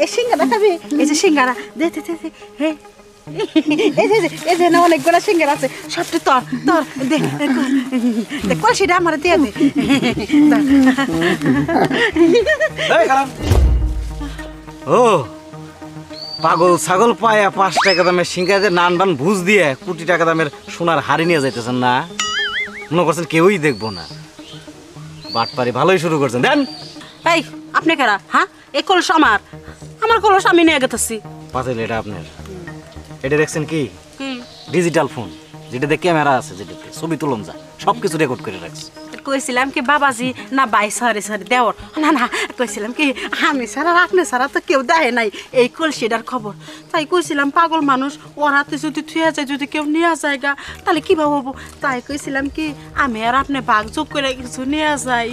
এই সিঙ্গারা খাবি এই যে সিঙ্গারা দে দে দে দে এই যে এই যে, এই যে না অনেকগুলো সিঙ্গারা আছে সবটি তোর তোর দে দে কলসিটা আমার দিয়ে দে ও পাগল ছাগল পায়া পাঁচ টাকা দামের সিঙ্গাতে নান বান ভুজ দিয়ে কোটি টাকা দামের সোনার হাড়ি নিয়ে যাইতেছেন না? মনে করছেন কেউই দেখব না। বাটপারি ভালোই শুরু করছেন। দেন। এই আপনি কারা? হ্যাঁ? এই কলস আমার। আমার কলস আমি নিয়ে গেতেছি। পাতিল এটা আপনার। এটা দেখছেন কি? কি? ডিজিটাল ফোন যেটাতে ক্যামেরা আছে যেটাতে। ছবি তুলন যায় সব কিছু রেকর্ড করে রাখছে। কইছিলাম কি বাবাজি না বাই সরি সরি দেওর। না না কইছিলাম কি আমি আর আপনি ছাড়া তো কেউ দেয় নাই। এই কলসিটার খবর। তাই কইছিলাম পাগল মানুষ ওর হাতে যদি থুয়া যায় যদি কেউ নিয়ে যায় গা তাহলে কি ভাববো তাই কইছিলাম কি আমি আর আপনি ভাগ যোগ করে কিছু নিয়ে যাই।